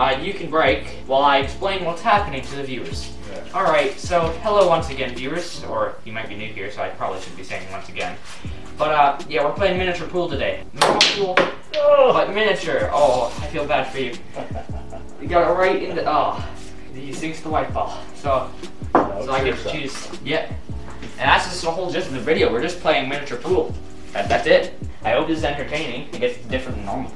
uh, you can break while I explain what's happening to the viewers. Yeah. Alright, so hello once again, viewers, or you might be new here, so I probably should be saying once again. But uh, yeah, we're playing miniature pool today. Normal pool, Oh. but miniature. Oh, I feel bad for you. You got it right in the, oh, he sinks the white ball. So, so I get to choose, yeah. And that's just the whole gist of the video. We're just playing miniature pool. That, that's it. I hope this is entertaining. I guess it's different than normal.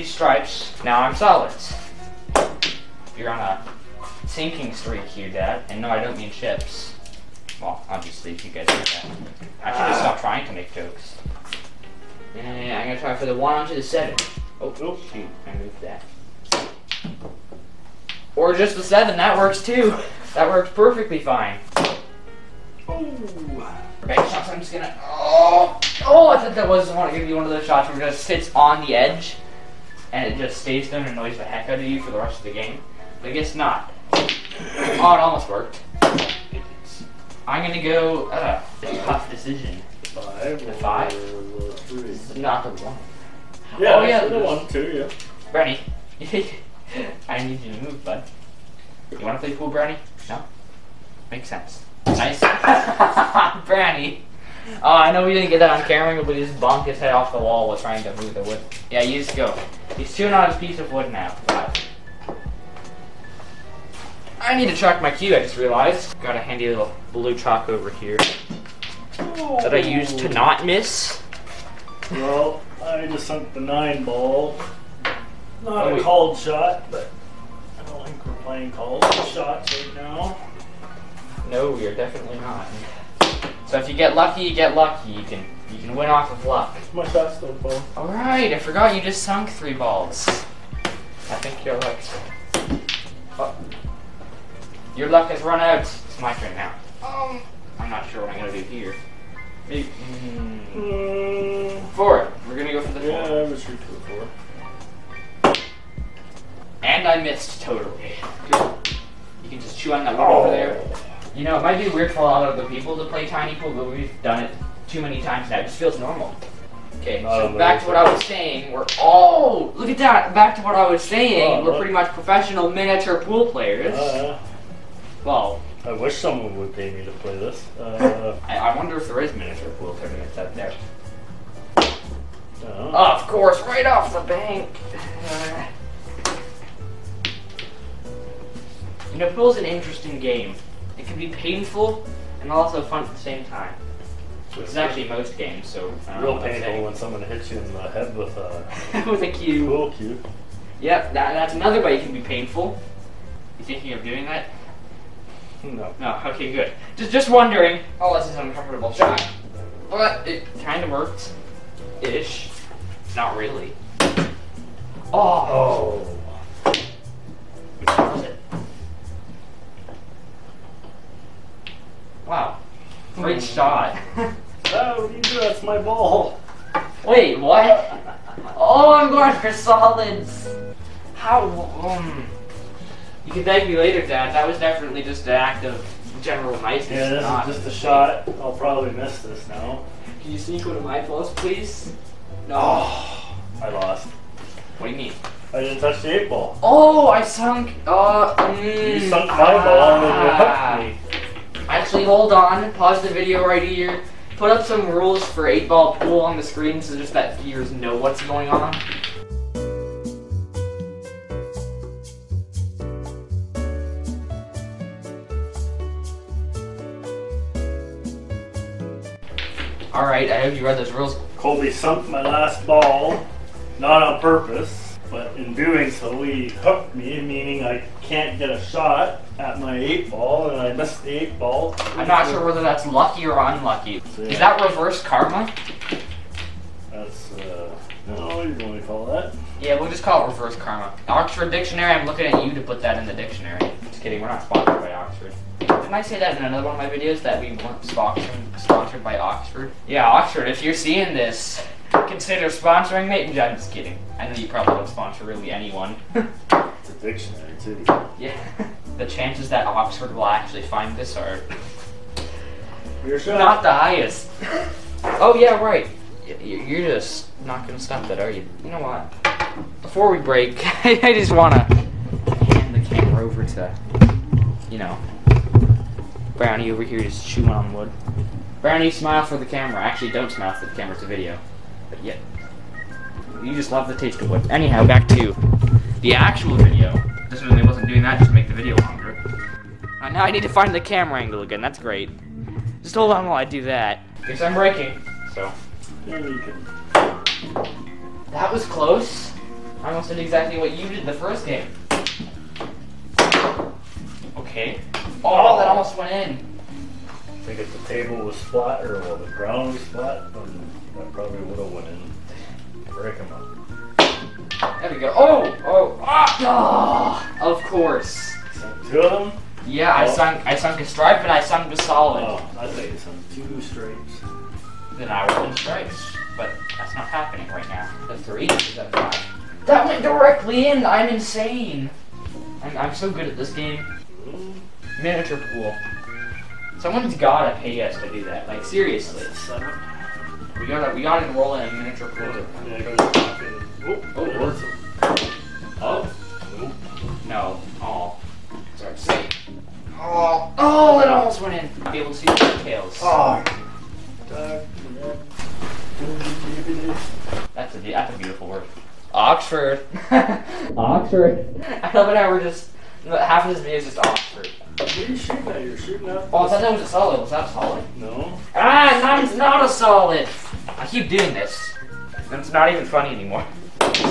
Cirky stripes. Now I'm solids. You're on a sinking streak here, Dad. And no, I don't mean chips. Well, obviously, if you guys know that. I should just stop trying to make jokes. And I'm gonna try for the one onto the seven. Oh, oh, shoot, I moved that. Or just the seven, that works too. That works perfectly fine. Oh, bank shots, I'm just gonna, oh, oh, I thought that was, want to give you one of those shots where it just sits on the edge and it just stays there and annoys the heck out of you for the rest of the game. But I guess not. Oh, it almost worked. It's- I'm gonna go, uh, a tough decision. Five. The five? Three. Is not the one. Yeah, Oh, yeah, the one, two, yeah. Brownie, I need you to move, bud. You want to play pool, Brownie? No? Makes sense. Nice. Brownie. Oh, I know we didn't get that on camera, but he just bonked his head off the wall while trying to move the wood. Yeah, you just go. He's chewing on his piece of wood now. I need to track my cue, I just realized. Got a handy little blue chalk over here that I used to not miss. Well, I just sunk the nine ball. Not Oh, a called shot, but I don't think we're playing called shots right now. No, we are definitely not. So if you get lucky, you get lucky. You can you can win off of luck. My shot's still full. All right, I forgot you just sunk three balls. I think your luck. Oh. Your luck has run out. It's my turn now. Um, I'm not sure what I'm gonna do here. Maybe mm, Mm, four. We're gonna go for the yeah, four. I was shoot to a four. And I missed totally. You can just chew on that wood over there. You know, it might be weird for a lot of other people to play tiny pool, but we've done it too many times now. It just feels normal. Okay, so back to what I was saying. We're oh, look at that! Back to what I was saying. Oh, we're pretty much professional miniature pool players. Uh, well, I wish someone would pay me to play this. Uh, I, I wonder if there is miniature pool tournaments out there. uh, of course, right off the bank. You know, pool's an interesting game. It can be painful and also fun at the same time. It's actually most games, so I don't real painful when someone hits you in the head with a with a cue. pool cue. Yep, that, that's another way it can be painful. You thinking of doing that? No. No. Okay, good. Just just wondering. Oh, this is an uncomfortable shot, but it kind of worked, ish. Not really. Oh. Oh. Great shot. Oh, what do you do? That's my ball. Wait, what? Oh, I'm going for solids. How? Um, you can thank me later, Dad. That was definitely just an act of general niceness. Yeah, this not- is just a shot. I'll probably miss this now. Can you sneak one of my balls, please? No. Oh, I lost. What do you mean? I didn't touch the eight ball. Oh, I sunk. Uh, mm, You sunk my ball and then you ah. hooked me. Actually, hold on. Pause the video right here. Put up some rules for 8 ball pool on the screen so just that viewers know what's going on. Alright, I hope you read those rules. Colby sunk my last ball, not on purpose, but in doing so, he hooked me, meaning I can't get a shot at my eight ball, and I missed the eight ball. I'm not sure whether that's lucky or unlucky. So, Is that reverse karma? That's, uh, no, you want to call that? Yeah, we'll just call it reverse karma. Oxford Dictionary, I'm looking at you to put that in the dictionary. Just kidding, we're not sponsored by Oxford. Didn't I say that in another one of my videos that we weren't sponsored, sponsored by Oxford? Yeah, Oxford, if you're seeing this, consider sponsoring me. I'm just kidding. I know you probably don't sponsor really anyone. Dictionary, too. yeah. The chances that Oxford will actually find this are shot. Not the highest. oh yeah, right. You're just not gonna stop that, are you? You know what? Before we break, I just wanna hand the camera over to, you know, Brownie over here just chewing on wood. Brownie, smile for the camera. Actually, don't smile for the camera. It's a video. But yeah, you just love the taste of wood. Anyhow, back to the actual video. This really wasn't doing that just to make the video longer. Uh, now I need to find the camera angle again. That's great. Just hold on while I do that. Guess I'm breaking. So Then you can. that was close. I almost did exactly what you did the first game. Okay. Oh, that almost went in. I think if the table was flat or well, the ground was flat, then that probably would have went in. Break them up. There we go. Oh, oh, ah, oh, of course. So two of them. Yeah, I Oh. sunk, I sunk a stripe and I sunk a solid. Oh, I think it's on two stripes. Then I would win stripes, but that's not happening right now. The three is at five. That went directly in. I'm insane. I'm, I'm so good at this game. Miniature pool. Someone's gotta pay us to do that. Like seriously, That's a seven. we gotta we gotta enroll in a miniature pool. Yeah, it goes. Oh, Oh, it or- is. Oh no! Oh, sorry. Say. Oh, oh, that almost went in. Be able to see the details. Oh. That's a that's a beautiful word. Oxford. Oxford. I love it how we're just half of this video is just Oxford. What are you shooting at? You're shooting at. Oh, I thought that was a solid. Was that a solid? No. Ah, mine's not a solid. I keep doing this. And it's not even funny anymore.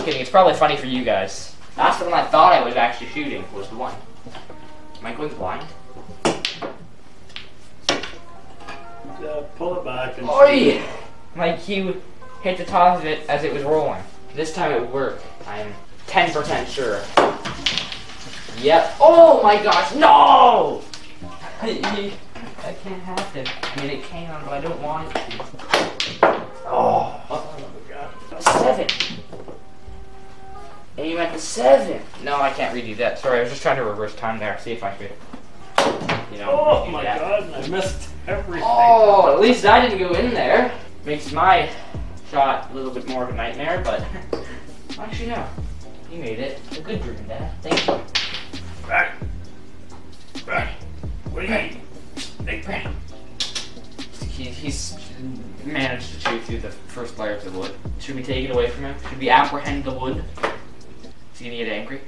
Just kidding. It's probably funny for you guys. That's the one I thought I was actually shooting. Was the one. Am I going blind? Yeah, pull it back and. Oi! My cue hit the top of it as it was rolling. This time it worked. I'm 10% sure. Yep. Oh my gosh, no! I, I can't have it. I mean, it can, but I don't want it to. Aim at the seven. No, I can't redo that. Sorry, I was just trying to reverse time there. See if I could. You know. Oh redo my that. god, I missed everything. Oh, at least I didn't go in there. Makes my shot a little bit more of a nightmare, but actually no. You made it. A good dream, Dad. Thank you. Right. Right. What do you mean? Big brain. He, he's managed to chew through the first layer of the wood. Should we take it away from him? Should we apprehend the wood? Is he gonna get angry?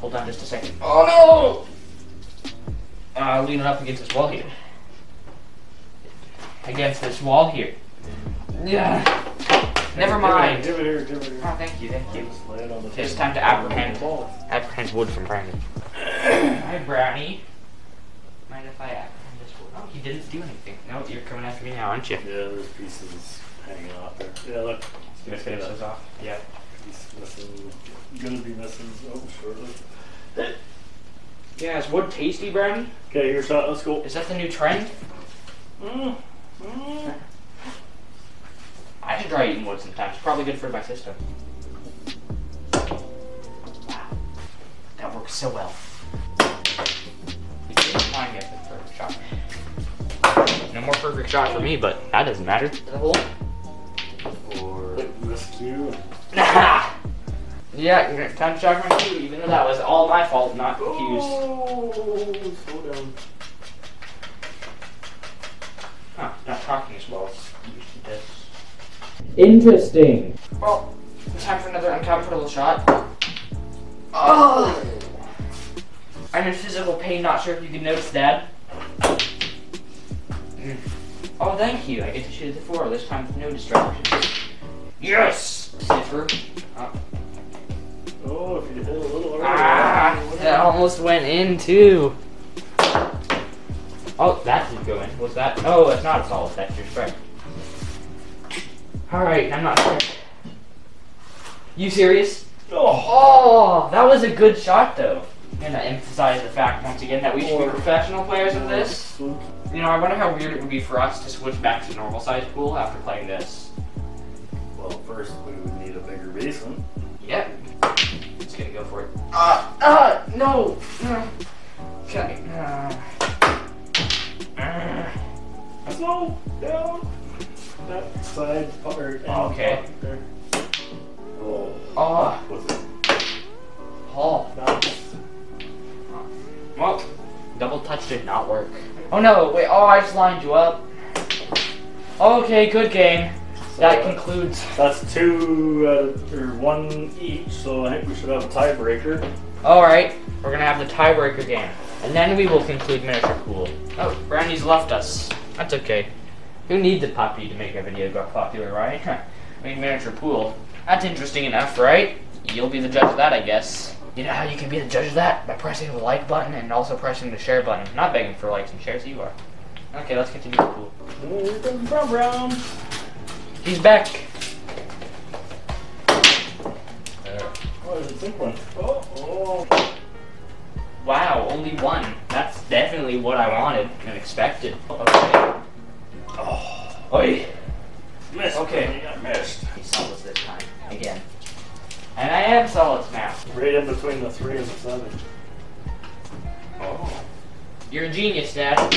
Hold on just a second. Oh no! Uh, lean it up against this wall here. Against this wall here. Yeah. Never mind. Give it here, give it here. Oh, thank you, thank you. Just lay it on the Okay, it's time to apprehend. Ball. Apprehend wood from Brandon. Hi, Brownie. Mind if I apprehend this wood? Oh, he didn't do anything. No, you're coming after me now, aren't you? Yeah, there's pieces hanging off there. Yeah, look. You gonna finish this off? Yeah. Piece missing. Gonna be missing. Oh, shortly. Yeah, is wood tasty, Brownie? Okay, here's that. Let's go. Is that the new trend? Mm. Mm. I should try eating wood sometimes. Probably good for my system. Wow. That works so well. You didn't find me a perfect shot. No more perfect shot for me, but that doesn't matter. Nah. Yeah, time to check my cue, even though that was all my fault, not the cues. Oh, slow down. Huh, not talking as well as usually does. Interesting. Well, time for another uncomfortable shot. Oh! I'm in physical pain, not sure if you can notice that. Mm. Oh, thank you. I get to shoot at the four, this time with no distractions. Yes! Sniffer. Oh. Oh, if you hit a little harder. Ah, that almost went in too. Oh, that did go in. Was that? Oh, it's not a solid. That's your strike. All right, I'm not sure. You serious? Oh. Oh, that was a good shot though. I'm gonna emphasize the fact once again that we should be professional players of this. You know, I wonder how weird it would be for us to switch back to normal size pool after playing this. Well, first we would need a bigger basin. Yep. Just gonna go for it. Uh, uh, no. no. Okay. Uh, uh, slow down. That side part. Okay. pocket there. Oh, Oh, was it? oh. Nice. Well, double touch did not work. Oh no, wait, oh, I just lined you up. Okay, good game. That concludes. That's two uh, or one each, so I think we should have a tiebreaker. Alright, we're gonna have the tiebreaker game. And then we will conclude miniature pool. Oh, Brandy's left us. That's okay. Who needs a puppy to make a video go popular, right? I mean, miniature pool. That's interesting enough, right? You'll be the judge of that, I guess. You know how you can be the judge of that? By pressing the like button and also pressing the share button. Not begging for likes and shares, you are. Okay, let's continue the pool. Oh, here comes Brown Brown. He's back. There. Oh, there's a big one. Oh, oh. Wow, only one. That's definitely what I wanted and expected. Okay. Oh, oh. Oi. missed. Okay. I missed. He's solids this time. Again. And I am solids now. Right in between the three and the seven. Oh. You're a genius, Dad.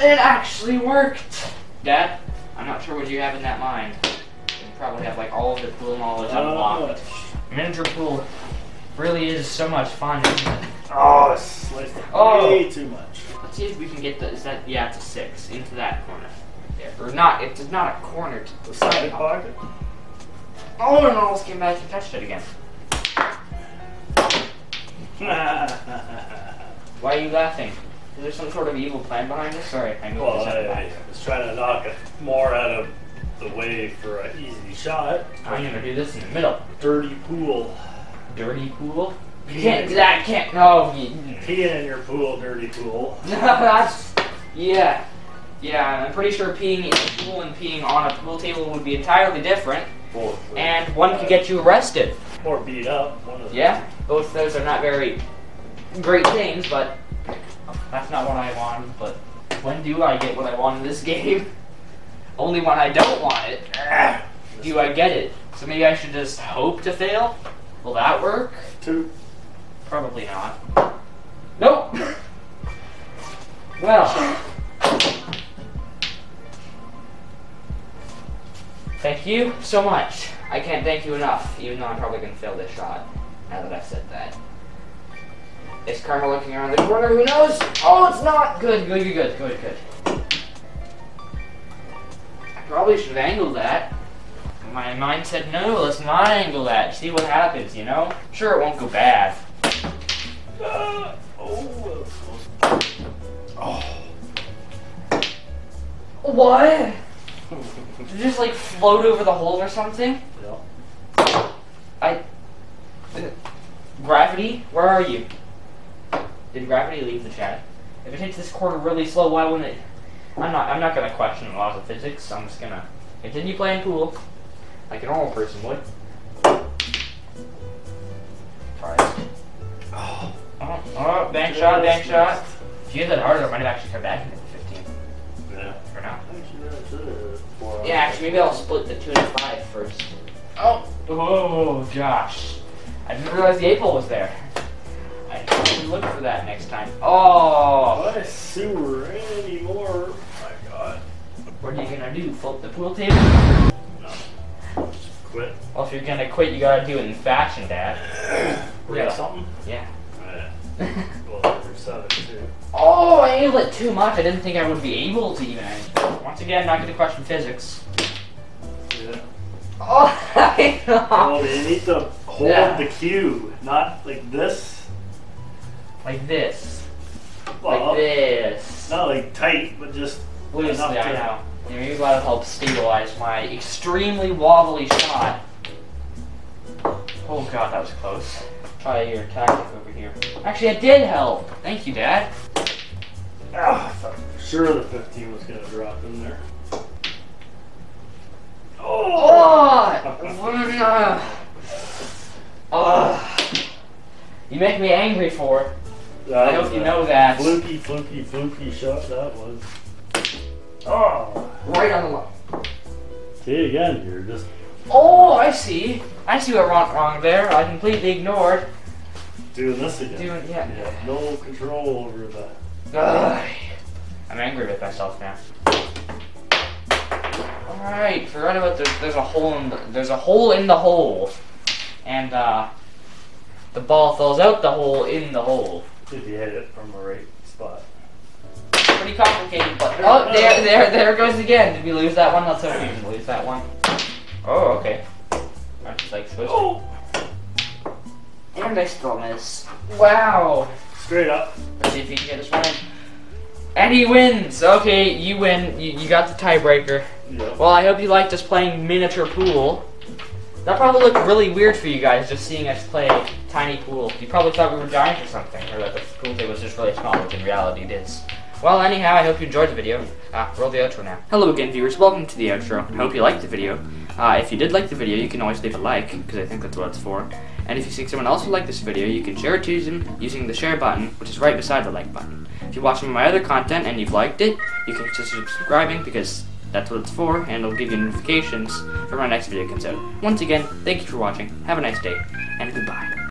It actually worked! Dad, I'm not sure what you have in that mind. You probably have like all of the pool knowledge unlocked. Miniature pool really is so much fun, isn't it? Oh, it's sliced Oh. way too much. Let's see if we can get the, is that, yeah, it's a six, into that corner. There. Or not, it's not a corner, to The side pocket. Oh, and almost came back and touched it again. Why are you laughing? Is there some sort of evil plan behind this? Sorry, I moved well, this I, I was trying to knock it more out of the way for an easy shot. I'm gonna do this in the middle. Dirty pool. Dirty pool? You can't do that, can't, no. You, Peeing in your pool, dirty pool. that's, yeah. Yeah, I'm pretty sure peeing in a pool and peeing on a pool table would be entirely different. Or, And one could get you arrested. or beat up. One of Yeah, both those are not very great things, but that's not what I want, But when do I get what I want in this game? Only when I don't want it do I get it. So maybe I should just hope to fail? Will that work? two. Probably not. Nope! Well. Thank you so much. I can't thank you enough, even though I'm probably gonna fail this shot, now that I've said that. Is Karma looking around the corner? Who knows? Oh, it's not! Good, good, good, good, good, good. I probably should have angled that. My mind said, no, let's not angle that. See what happens, you know? Sure, it won't go bad. Oh. What? Did it just like float over the hole or something? Yeah. I. Uh, gravity? Where are you? Did gravity leave the chat? If it hits this quarter really slow, why wouldn't it? I'm not. I'm not gonna question the laws of physics. I'm just gonna continue playing pool, like a normal person would. Try. Oh, Oh, oh, bank shot, bank shot. If you hit that harder, I might have actually come back into the 15 yeah. for now. Actually, that's it. Four Yeah, actually, maybe I'll split the two and five first. Oh, oh, gosh. I didn't realize the eight ball was there. I can look for that next time. Oh, My sewer anymore. Oh my god. what are you gonna do? Float the pool table? No. Just quit. Well, if you're gonna quit, you gotta do it in fashion, Dad. We got something? Yeah. Yeah. Well, seven too. oh, I angled it too much. I didn't think I would be able to even. Once again, not gonna question physics. Yeah. Oh, I know. Well, you need to hold Yeah. the cue, not like this. Like this. Well, Like this. not like tight, but just Loosely, I to- know. Yeah, maybe that'll help stabilize my extremely wobbly shot. Oh god, that was close. Try your tactic over here. Actually, it did help. Thank you, Dad. I thought for sure the 15 was gonna drop in there. Oh! oh. You make me angry for it. That I was hope you know that. Fluky, fluky, fluky shot that was. Oh. Right on the line. See again, you're just Oh, I see. I see what went wrong there. I completely ignored. doing this again. Doing, yeah. You have no control over the. Ugh. I'm angry with myself now. Alright, forgot about there's, there's a hole in the, there's a hole in the hole. And uh the ball falls out the hole in the hole. Did you hit it from the right spot? Pretty complicated, but oh there there there goes again. Did we lose that one? Let's hope we didn't lose that one. Oh, okay. I just like switching. Oh! And I still miss. Wow. Straight up. Let's see if he can get this one in. And he wins! Okay, you win. You, you got the tiebreaker. Yep. Well, I hope you liked us playing miniature pool. That probably looked really weird for you guys, just seeing us play tiny pool. You probably thought we were giants or something, or that the pool table was just really small, which in reality it is. Well, anyhow, I hope you enjoyed the video. Ah, roll the outro now. Hello again, viewers. Welcome to the outro. I hope you liked the video. Uh, if you did like the video, you can always leave a like, because I think that's what it's for. And if you think someone else would like this video, you can share it to them using the share button, which is right beside the like button. If you watch some of my other content and you've liked it, you can consider subscribing, because that's what it's for, and it'll give you notifications for my next video comes out. Once again, thank you for watching, have a nice day, and goodbye.